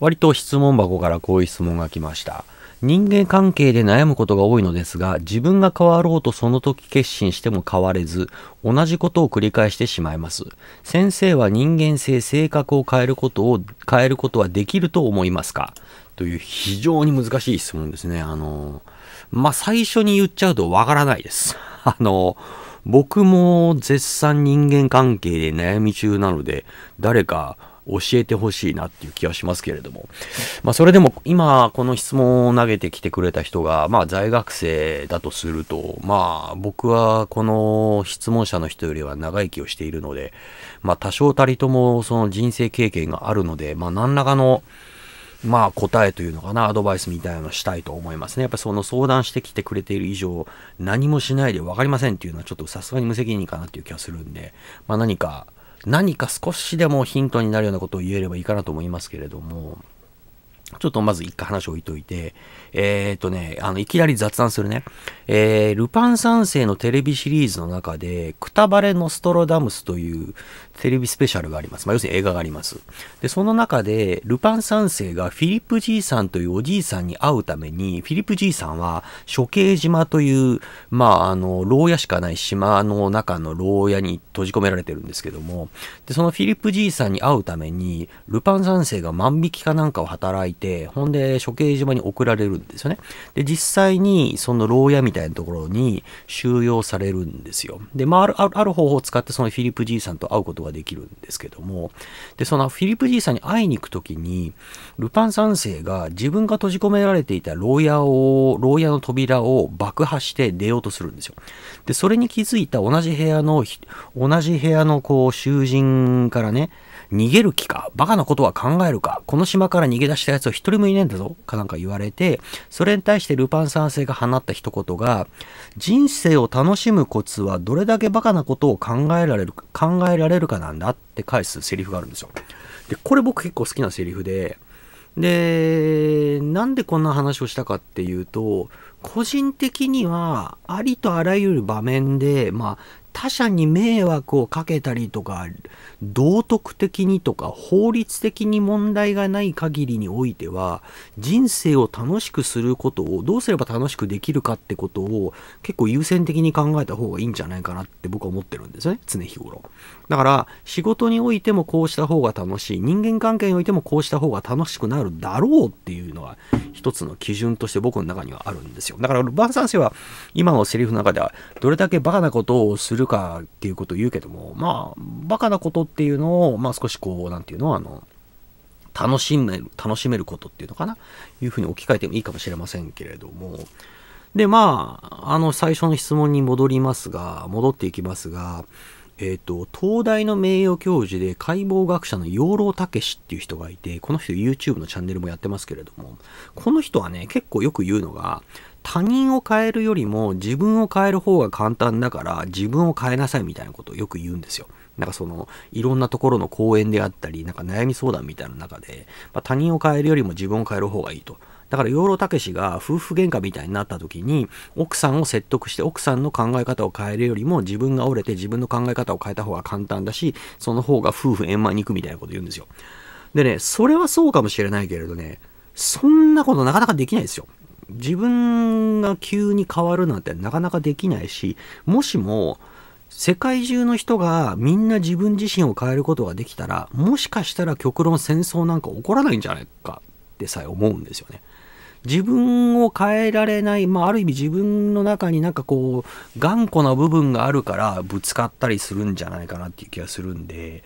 割と質問箱からこういう質問が来ました。人間関係で悩むことが多いのですが、自分が変わろうとその時決心しても変われず、同じことを繰り返してしまいます。先生は人間性、性格を変えることを、変えることはできると思いますか？という非常に難しい質問ですね。あの、まあ、最初に言っちゃうとわからないです。あの、僕も絶賛人間関係で悩み中なので、誰か教えてほしいなっていう気はしますけれども。まあそれでも今この質問を投げてきてくれた人が、まあ在学生だとすると、まあ僕はこの質問者の人よりは長生きをしているので、まあ多少たりともその人生経験があるので、まあ何らかのまあ答えというのかな、アドバイスみたいなのをしたいと思いますね。やっぱその相談してきてくれている以上、何もしないで分かりませんっていうのはちょっとさすがに無責任かなっていう気がするんで、まあ何か何か少しでもヒントになるようなことを言えればいいかなと思いますけれども、ちょっとまず一回話を置いといて、えー、っとね、あの、いきなり雑談するね。えー、ルパン三世のテレビシリーズの中で、くたばれノストロダムスというテレビスペシャルがあります。まあ、要するに映画があります。で、その中で、ルパン三世がフィリップじいさんというおじいさんに会うために、フィリップじいさんは処刑島という、まあ、あの、牢屋しかない島の中の牢屋に閉じ込められてるんですけども、で、そのフィリップじいさんに会うために、ルパン三世が万引きかなんかを働いて、ほんで処刑島に送られるんですよね。で、実際にその牢屋みたいなところに収容されるんですよ。で、まあ、ある、ある方法を使ってそのフィリップじいさんと会うことができるんですけども、で、そのフィリップじいさんに会いに行くときに、ルパン三世が自分が閉じ込められていた牢屋を、牢屋の扉を爆破して出ようとするんですよ。で、それに気づいた同じ部屋の、同じ部屋のこう、囚人からね、逃げる気かバカなことは考えるかこの島から逃げ出した奴は一人もいねえんだぞかなんか言われて、それに対してルパン三世が放った一言が、人生を楽しむコツはどれだけバカなことを考えられる、考えられるかなんだって返すセリフがあるんですよ。で、これ僕結構好きなセリフで、で、なんでこんな話をしたかっていうと、個人的にはありとあらゆる場面で、まあ、他者に迷惑をかけたりとか、道徳的にとか法律的に問題がない限りにおいては、人生を楽しくすることをどうすれば楽しくできるかってことを結構優先的に考えた方がいいんじゃないかなって僕は思ってるんですね、常日頃。だから仕事においてもこうした方が楽しい、人間関係においてもこうした方が楽しくなるだろうっていうのは一つの基準として僕の中にはあるんですよ。だからルバン先生は今のセリフの中ではどれだけバカなことをするかっていうことを言うけども、まあ、バカなことっていうのを、まあ少しこう、なんていうの、あの、楽しめる、楽しめることっていうのかないうふうに置き換えてもいいかもしれませんけれども。で、まあ、あの、最初の質問に戻りますが、戻っていきますが、えっ、ー、と、東大の名誉教授で解剖学者の養老孟司っていう人がいて、この人 YouTube のチャンネルもやってますけれども、この人はね、結構よく言うのが、他人を変えるよりも自分を変える方が簡単だから自分を変えなさいみたいなことをよく言うんですよ。なんかその、いろんなところの講演であったり、なんか悩み相談みたいな中で、まあ、他人を変えるよりも自分を変える方がいいと。だから養老孟司が夫婦喧嘩みたいになった時に奥さんを説得して奥さんの考え方を変えるよりも自分が折れて自分の考え方を変えた方が簡単だしその方が夫婦円満に行くみたいなこと言うんですよでねそれはそうかもしれないけれどねそんなことなかなかできないですよ自分が急に変わるなんてなかなかできないしもしも世界中の人がみんな自分自身を変えることができたらもしかしたら極論戦争なんか起こらないんじゃないかってさえ思うんですよね。自分を変えられない、まあ、ある意味自分の中になんかこう、頑固な部分があるからぶつかったりするんじゃないかなっていう気がするんで、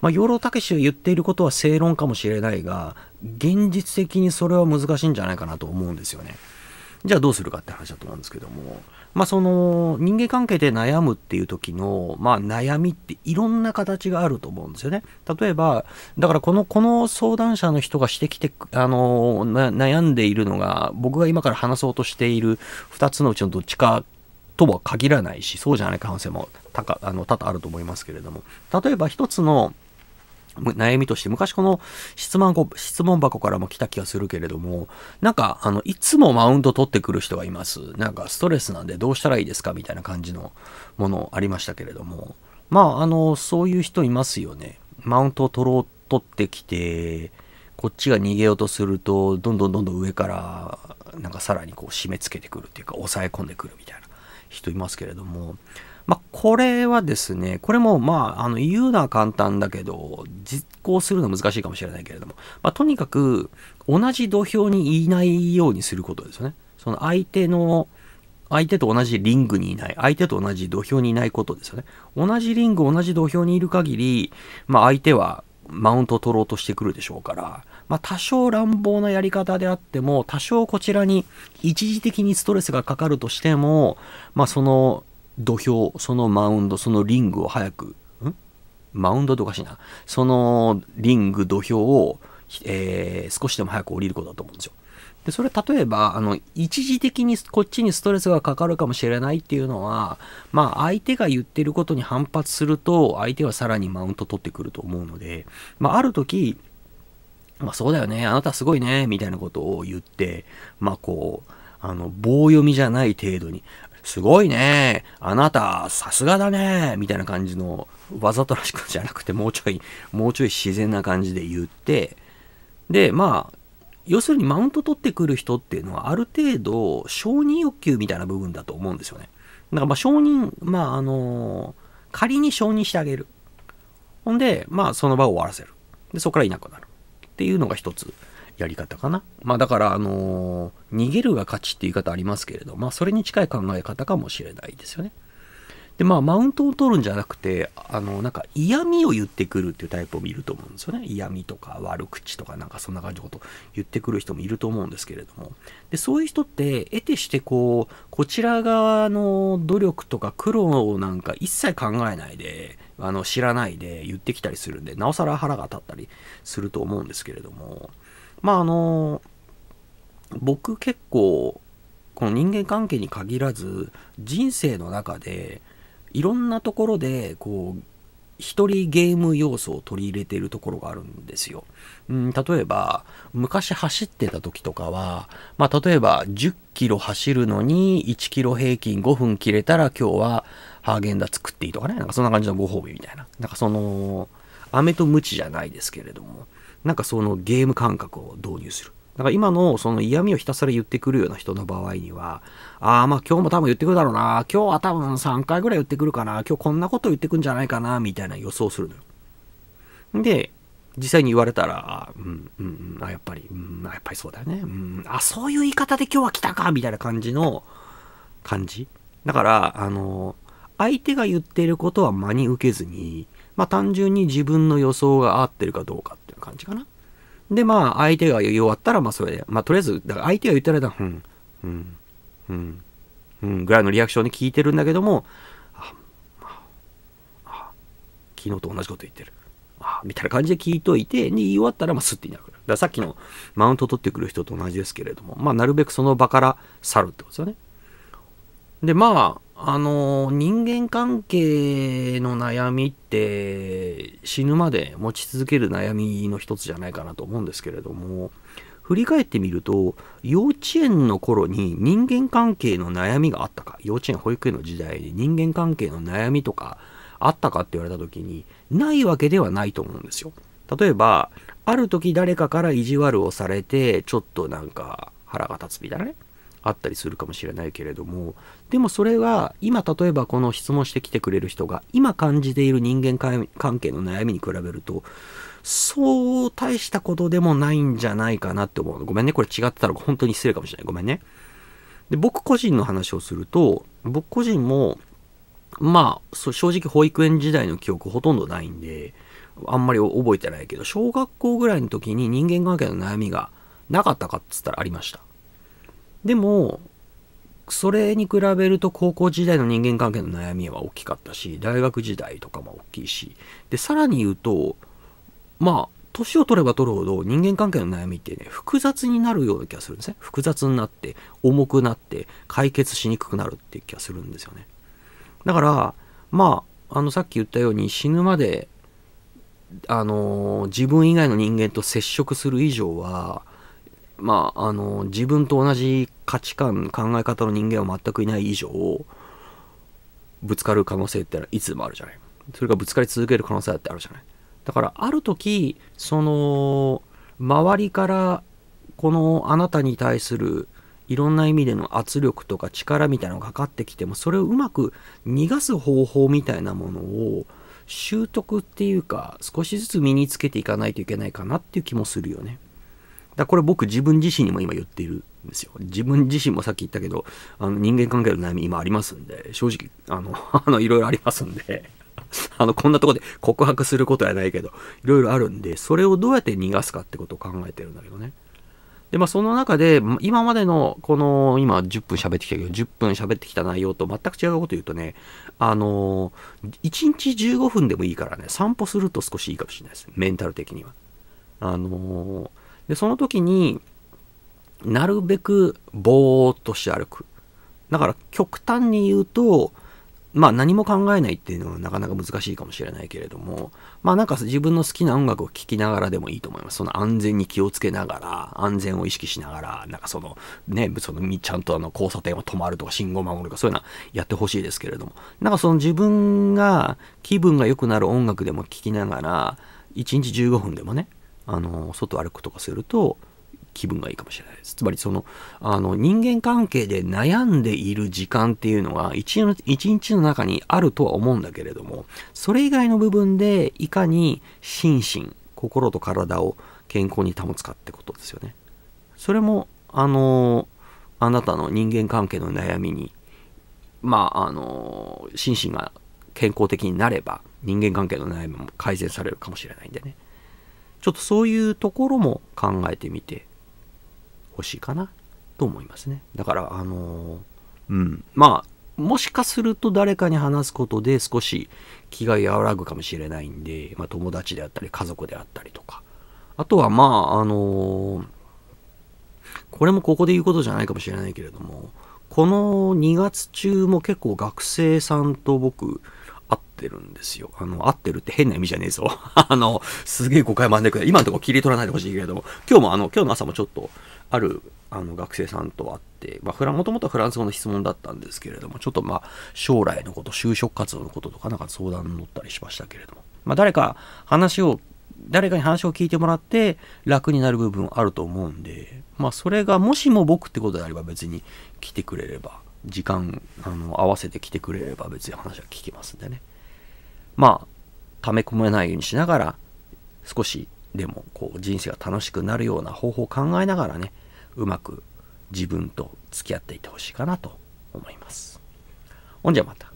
まあ、養老孟司が言っていることは正論かもしれないが、現実的にそれは難しいんじゃないかなと思うんですよね。じゃあどうするかって話だと思うんですけども、まあその人間関係で悩むっていう時の、まあ悩みっていろんな形があると思うんですよね。例えば、だからこの、この相談者の人がしてきて、あの、悩んでいるのが、僕が今から話そうとしている2つのうちのどっちかとは限らないし、そうじゃない可能性も多あの多々あると思いますけれども、例えば一つの悩みとして、昔この質問質問箱からも来た気がするけれども、なんか、あの、いつもマウント取ってくる人がいます。なんか、ストレスなんでどうしたらいいですかみたいな感じのものありましたけれども、まあ、あの、そういう人いますよね。マウントを取ろう、取ってきて、こっちが逃げようとすると、どんどんどんどん上から、なんかさらにこう締め付けてくるっていうか、抑え込んでくるみたいな人いますけれども、まあ、これはですね、これもまあ、あの、言うのは簡単だけど、実行するのは難しいかもしれないけれども、まあ、とにかく、同じ土俵にいないようにすることですよね。その相手の、相手と同じリングにいない、相手と同じ土俵にいないことですよね。同じリング、同じ土俵にいる限り、まあ相手はマウントを取ろうとしてくるでしょうから、まあ多少乱暴なやり方であっても、多少こちらに一時的にストレスがかかるとしても、まあその土俵、そのマウンド、そのリングを早く、ん？マウンドとかしいな。そのリング、土俵を、えー、少しでも早く降りることだと思うんですよ。で、それ例えば、あの、一時的にこっちにストレスがかかるかもしれないっていうのは、まあ、相手が言ってることに反発すると、相手はさらにマウント取ってくると思うので、まあ、ある時、まあ、そうだよね、あなたすごいね、みたいなことを言って、まあ、こう、あの、棒読みじゃない程度に、すごいね、あなた、さすがだね、みたいな感じの、わざとらしくじゃなくて、もうちょい、もうちょい自然な感じで言って、で、まあ、要するにマウント取ってくる人っていうのはある程度承認欲求みたいな部分だと思うんですよね。だからまあ承認、まああの仮に承認してあげる。ほんで、まあその場を終わらせる。で、そこからいなくなる。っていうのが一つやり方かな。まあだから、あの逃げるが勝ちっていう言い方ありますけれど、まあそれに近い考え方かもしれないですよね。で、まあ、マウントを取るんじゃなくて、あの、なんか嫌味を言ってくるっていうタイプを見ると思うんですよね。嫌味とか悪口とかなんかそんな感じのこと言ってくる人もいると思うんですけれども。で、そういう人って、得てしてこう、こちら側の努力とか苦労なんか一切考えないで、あの、知らないで言ってきたりするんで、なおさら腹が立ったりすると思うんですけれども。まあ、あの、僕結構、この人間関係に限らず、人生の中で、いろんなところで、こう、一人ゲーム要素を取り入れているところがあるんですよ。うん、例えば、昔走ってた時とかは、まあ、例えば10キロ走るのに1キロ平均5分切れたら今日はハーゲンダ作っていいとかね、なんかそんな感じのご褒美みたいな。なんかその、飴とムチじゃないですけれども、なんかそのゲーム感覚を導入する。だから今のその嫌味をひたすら言ってくるような人の場合には、ああまあ今日も多分言ってくるだろうな、今日は多分3回ぐらい言ってくるかな、今日こんなこと言ってくんじゃないかな、みたいな予想するのよ。で、実際に言われたら、うん、うん、あ、やっぱり、うん、あやっぱりそうだよね。うん、あ、そういう言い方で今日は来たか、みたいな感じの感じ。だから、あの、相手が言ってることは真に受けずに、まあ単純に自分の予想が合ってるかどうかっていう感じかな。で、まあ、相手が言い終わったら、まあ、それで、まあ、とりあえず、だから相手が言ったら、うん、うん、うん、うん、ぐらいのリアクションで聞いてるんだけども、あ、あ、あ、昨日と同じこと言ってる。あ、みたいな感じで聞いといて、で、言い終わったら、まあ、スッていなくなる。だからさっきのマウント取ってくる人と同じですけれども、まあ、なるべくその場から去るってことですよね。で、まあ、あの、人間関係の悩みって死ぬまで持ち続ける悩みの一つじゃないかなと思うんですけれども、振り返ってみると、幼稚園の頃に人間関係の悩みがあったか、幼稚園、保育園の時代に人間関係の悩みとかあったかって言われた時に、ないわけではないと思うんですよ。例えば、ある時誰かから意地悪をされて、ちょっとなんか腹が立つみたいなね。あったりするかもしれないけれどもでもそれは今例えばこの質問してきてくれる人が今感じている人間関係の悩みに比べるとそう大したことでもないんじゃないかなって思うの。ごめんね。これ違ってたら本当に失礼かもしれない。ごめんね。で僕個人の話をすると僕個人もまあ正直保育園時代の記憶ほとんどないんであんまり覚えてないけど小学校ぐらいの時に人間関係の悩みがなかったかっつったらありました。でも、それに比べると高校時代の人間関係の悩みは大きかったし、大学時代とかも大きいし、で、さらに言うと、まあ、年を取れば取るほど人間関係の悩みってね、複雑になるような気がするんですね。複雑になって、重くなって、解決しにくくなるっていう気がするんですよね。だから、まあ、あの、さっき言ったように死ぬまで、あの自分以外の人間と接触する以上は、まあ、あの、自分と同じ価値観、考え方の人間は全くいない以上、ぶつかる可能性ってのはいつでもあるじゃない。それがぶつかり続ける可能性だってあるじゃない。だから、ある時、その、周りからこのあなたに対するいろんな意味での圧力とか力みたいなのがかかってきてもそれをうまく逃がす方法みたいなものを習得っていうか少しずつ身につけていかないといけないかなっていう気もするよね。だこれ僕自分自身にも今言っているんですよ。自分自身もさっき言ったけど、あの人間関係の悩み今ありますんで、正直、あの、あの、いろいろありますんで、あの、こんなとこで告白することはないけど、いろいろあるんで、それをどうやって逃がすかってことを考えてるんだけどね。で、まあ、その中で、今までの、この、今10分喋ってきたけど、10分喋ってきた内容と全く違うこと言うとね、あの1日15分でもいいからね、散歩すると少しいいかもしれないです。メンタル的には。あので、その時になるべくぼーっとして歩く。だから極端に言うと、まあ何も考えないっていうのはなかなか難しいかもしれないけれども、まあなんか自分の好きな音楽を聴きながらでもいいと思います。その安全に気をつけながら、安全を意識しながら、なんかそのね、そのちゃんとあの交差点を止まるとか信号を守るとかそういうのはやってほしいですけれども、なんかその自分が気分が良くなる音楽でも聴きながら、1日15分でもね、あの、外歩くとかすると、気分がいいかもしれないです。つまりその、あの、人間関係で悩んでいる時間っていうのは一日の中にあるとは思うんだけれども、それ以外の部分でいかに心身、心と体を健康に保つかってことですよね。それも、あの、あなたの人間関係の悩みに、まあ、あの、心身が健康的になれば、人間関係の悩みも改善されるかもしれないんでね。ちょっとそういうところも考えてみてほしいかなと思いますね。だから、あのうん、まあ、もしかすると誰かに話すことで少し気が和らぐかもしれないんで、まあ、友達であったり家族であったりとか。あとは、まあ、あのこれもここで言うことじゃないかもしれないけれども、この2月中も結構学生さんと僕、合ってるんですよ。あの、合ってるって変な意味じゃねえぞ。あの、すげえ誤解まんでくれ。今のところ切り取らないでほしいけれども、今日もあの、今日の朝もちょっと、ある、あの、学生さんと会って、まあ、フラン、もともとフランス語の質問だったんですけれども、ちょっとまあ、将来のこと、就職活動のこととかなんか相談に乗ったりしましたけれども、まあ、誰か話を、誰かに話を聞いてもらって楽になる部分あると思うんで、まあ、それがもしも僕ってことであれば別に来てくれれば時間あの合わせて来てくれれば別に話は聞きますんでねまあ溜め込めないようにしながら少しでもこう人生が楽しくなるような方法を考えながらねうまく自分と付き合っていてほしいかなと思います。ほんじゃまた。